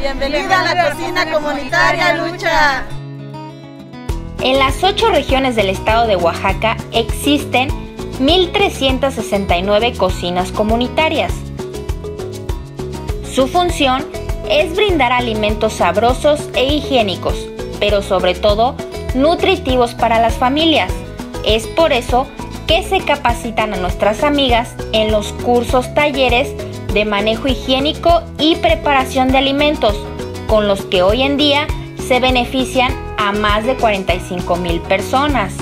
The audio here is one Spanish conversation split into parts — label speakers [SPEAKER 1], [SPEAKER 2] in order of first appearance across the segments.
[SPEAKER 1] Bienvenida a la cocina comunitaria Lucha.
[SPEAKER 2] En las ocho regiones del estado de Oaxaca existen 1.369 cocinas comunitarias. Su función es brindar alimentos sabrosos e higiénicos, pero sobre todo nutritivos para las familias. Es por eso que se capacitan a nuestras amigas en los cursos talleres de manejo higiénico y preparación de alimentos, con los que hoy en día se benefician a más de 45 mil personas.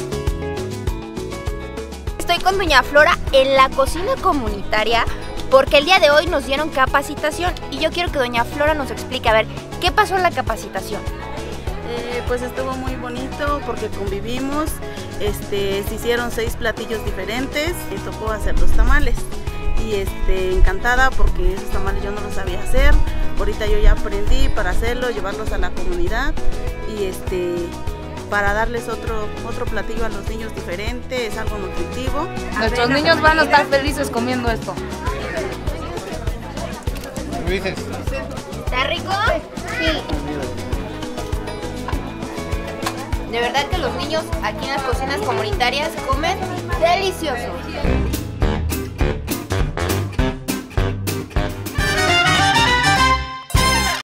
[SPEAKER 3] Estoy con Doña Flora en la cocina comunitaria porque el día de hoy nos dieron capacitación y yo quiero que Doña Flora nos explique, a ver, ¿qué pasó en la capacitación?
[SPEAKER 1] Eh, pues estuvo muy bonito porque convivimos, este, se hicieron seis platillos diferentes, me tocó hacer los tamales y este, encantada porque esos tamales yo no los sabía hacer. Ahorita yo ya aprendí para hacerlo, llevarlos a la comunidad y este para darles otro otro platillo a los niños diferente, es algo nutritivo.
[SPEAKER 4] Nuestros niños van a estar felices comiendo esto.
[SPEAKER 3] ¿Está rico? Sí. De verdad que los niños aquí en las cocinas comunitarias comen delicioso.